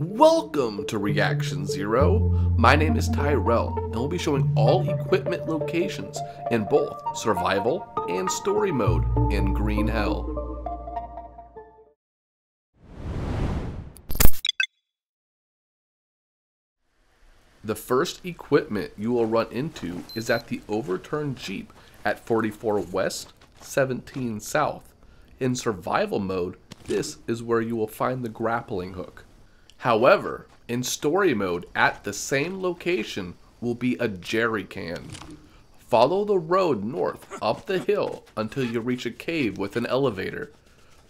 Welcome to Reaction Zero. My name is Tyrell, and we'll be showing all equipment locations in both survival and story mode in Green Hell. The first equipment you will run into is at the overturned Jeep at 44 West, 17 South. In survival mode, this is where you will find the grappling hook. However, in story mode at the same location will be a jerry can. Follow the road north up the hill until you reach a cave with an elevator.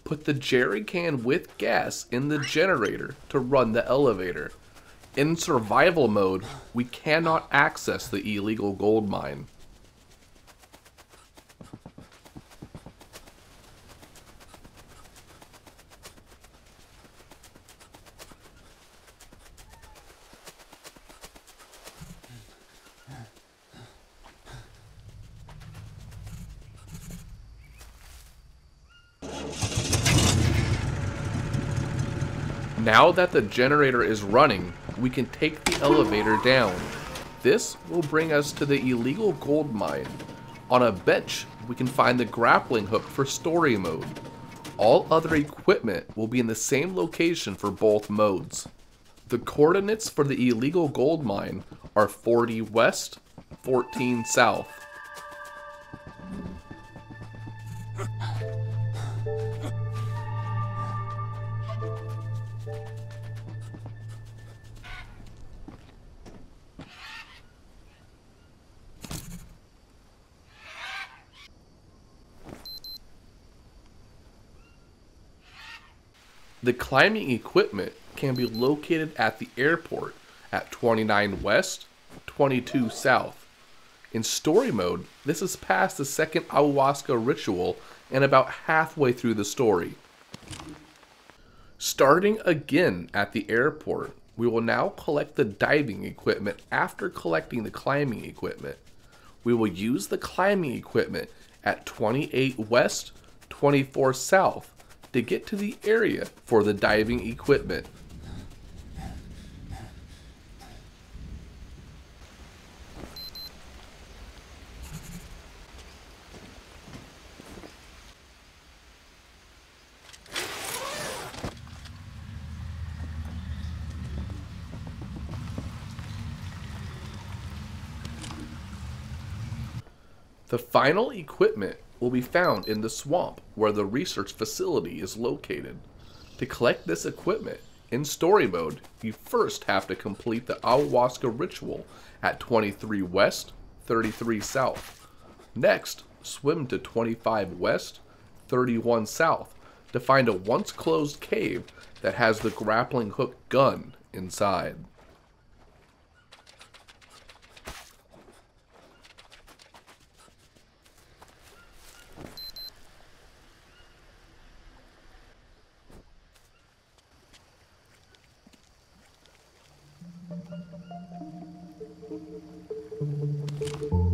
Put the jerry can with gas in the generator to run the elevator. In survival mode, we cannot access the illegal gold mine. Now that the generator is running, we can take the elevator down. This will bring us to the illegal gold mine. On a bench, we can find the grappling hook for story mode. All other equipment will be in the same location for both modes. The coordinates for the illegal gold mine are 40 west, 14 south. The climbing equipment can be located at the airport at 29 West, 22 South. In story mode, this is past the second ayahuasca ritual and about halfway through the story. Starting again at the airport, we will now collect the diving equipment after collecting the climbing equipment. We will use the climbing equipment at 28 West, 24 South to get to the area for the diving equipment. The final equipment will be found in the swamp where the research facility is located. To collect this equipment, in story mode, you first have to complete the ayahuasca ritual at 23 West, 33 South. Next, swim to 25 West, 31 South to find a once closed cave that has the grappling hook gun inside. Thank you.